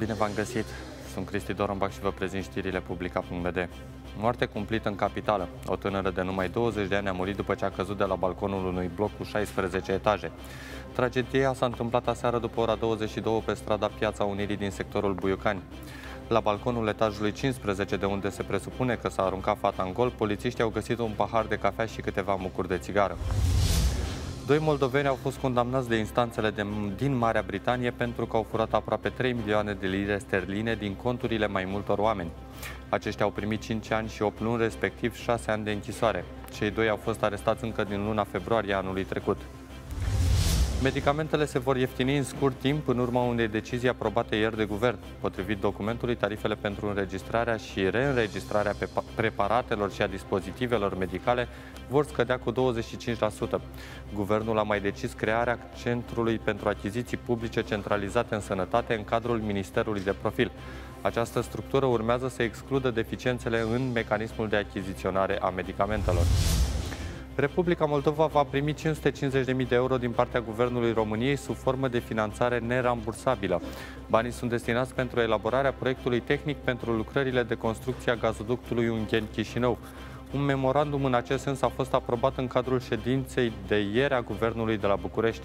bine v-am găsit! Sunt Cristi Dorombac și vă prezint știrile publica.md. Moarte cumplită în capitală. O tânără de numai 20 de ani a murit după ce a căzut de la balconul unui bloc cu 16 etaje. Tragedia s-a întâmplat aseară după ora 22 pe strada Piața Unirii din sectorul Buiucani. La balconul etajului 15, de unde se presupune că s-a aruncat fata în gol, polițiștii au găsit un pahar de cafea și câteva mucuri de țigară. Doi moldoveni au fost condamnați de instanțele de, din Marea Britanie pentru că au furat aproape 3 milioane de lire sterline din conturile mai multor oameni. Aceștia au primit 5 ani și 8 luni, respectiv 6 ani de închisoare. Cei doi au fost arestați încă din luna februarie anului trecut. Medicamentele se vor ieftini în scurt timp în urma unei decizii aprobate ieri de guvern. Potrivit documentului, tarifele pentru înregistrarea și reînregistrarea preparatelor și a dispozitivelor medicale vor scădea cu 25%. Guvernul a mai decis crearea Centrului pentru Achiziții Publice Centralizate în Sănătate în cadrul Ministerului de Profil. Această structură urmează să excludă deficiențele în mecanismul de achiziționare a medicamentelor. Republica Moldova va primi 550.000 de euro din partea Guvernului României sub formă de finanțare nerambursabilă. Banii sunt destinați pentru elaborarea proiectului tehnic pentru lucrările de construcție a gazoductului Ungheni-Chișinău. Un memorandum în acest sens a fost aprobat în cadrul ședinței de ieri a Guvernului de la București.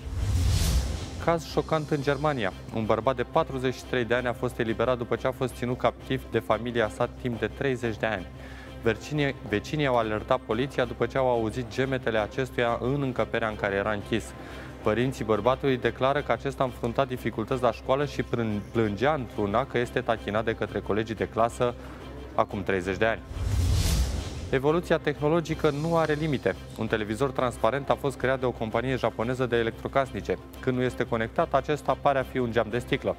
Caz șocant în Germania. Un bărbat de 43 de ani a fost eliberat după ce a fost ținut captiv de familia sa timp de 30 de ani. Vecinii, vecinii au alertat poliția după ce au auzit gemetele acestuia în încăperea în care era închis. Părinții bărbatului declară că acesta a înfruntat dificultăți la școală și plângea într-una că este tachinat de către colegii de clasă acum 30 de ani. Evoluția tehnologică nu are limite. Un televizor transparent a fost creat de o companie japoneză de electrocasnice. Când nu este conectat, acesta pare a fi un geam de sticlă.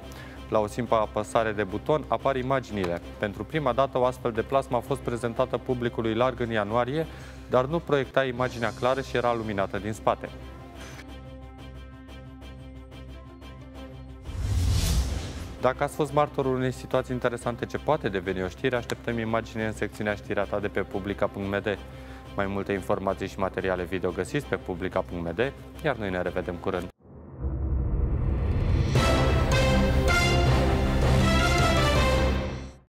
La o simplă apăsare de buton apar imaginile. Pentru prima dată, o astfel de plasmă a fost prezentată publicului larg în ianuarie, dar nu proiecta imaginea clară și era luminată din spate. Dacă ați fost martorul unei situații interesante ce poate deveni o știre, așteptăm imagine în secțiunea știrea ta de pe publica.md. Mai multe informații și materiale video găsiți pe publica.md, iar noi ne revedem curând.